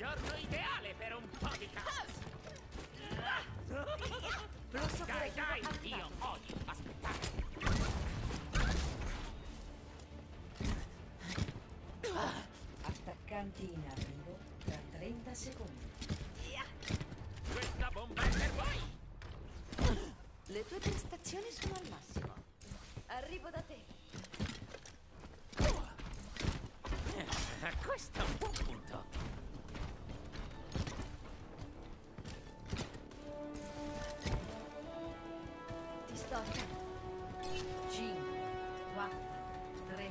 giorno ideale per un po' di caos! Lo so dai, dai, io odio aspettare! Attaccanti in arrivo tra 30 secondi. Questa bomba è per voi! Le tue prestazioni sono al massimo. Arrivo da te. Stop. Cinque, quattro, tre,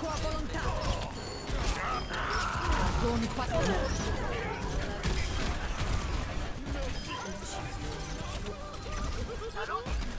com a volontà. Dragoni pattuosi. Dragoni pattuosi.